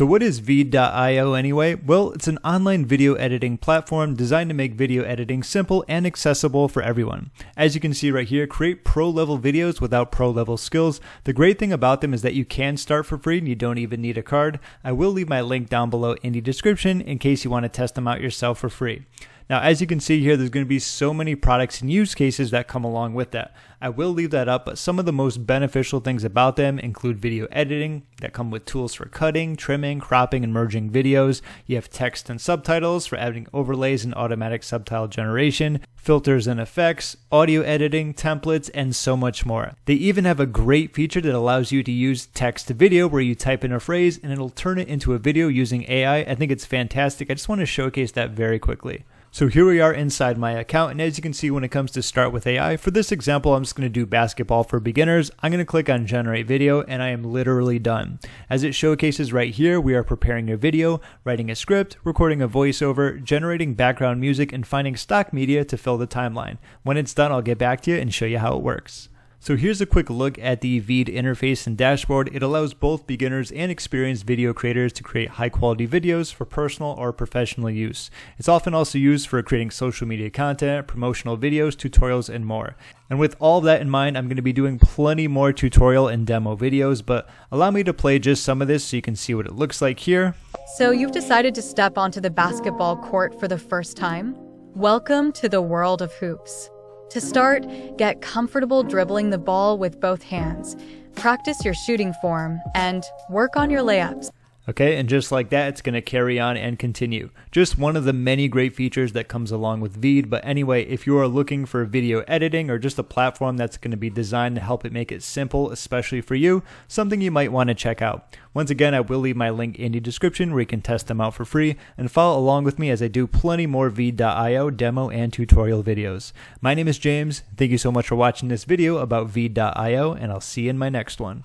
So what is Veed.io anyway? Well, it's an online video editing platform designed to make video editing simple and accessible for everyone. As you can see right here, create pro level videos without pro level skills. The great thing about them is that you can start for free and you don't even need a card. I will leave my link down below in the description in case you want to test them out yourself for free. Now, as you can see here, there's going to be so many products and use cases that come along with that. I will leave that up, but some of the most beneficial things about them include video editing that come with tools for cutting, trimming, cropping, and merging videos. You have text and subtitles for adding overlays and automatic subtitle generation, filters and effects, audio editing, templates, and so much more. They even have a great feature that allows you to use text to video where you type in a phrase and it'll turn it into a video using AI. I think it's fantastic. I just want to showcase that very quickly. So here we are inside my account, and as you can see when it comes to start with AI, for this example, I'm just going to do basketball for beginners. I'm going to click on generate video, and I am literally done. As it showcases right here, we are preparing a video, writing a script, recording a voiceover, generating background music, and finding stock media to fill the timeline. When it's done, I'll get back to you and show you how it works. So here's a quick look at the Veed interface and dashboard. It allows both beginners and experienced video creators to create high quality videos for personal or professional use. It's often also used for creating social media content, promotional videos, tutorials, and more. And with all that in mind, I'm going to be doing plenty more tutorial and demo videos, but allow me to play just some of this so you can see what it looks like here. So you've decided to step onto the basketball court for the first time? Welcome to the world of hoops. To start, get comfortable dribbling the ball with both hands. Practice your shooting form and work on your layups. Okay, and just like that, it's going to carry on and continue. Just one of the many great features that comes along with Veed. But anyway, if you are looking for video editing or just a platform that's going to be designed to help it make it simple, especially for you, something you might want to check out. Once again, I will leave my link in the description where you can test them out for free and follow along with me as I do plenty more Veed.io demo and tutorial videos. My name is James. Thank you so much for watching this video about Veed.io, and I'll see you in my next one.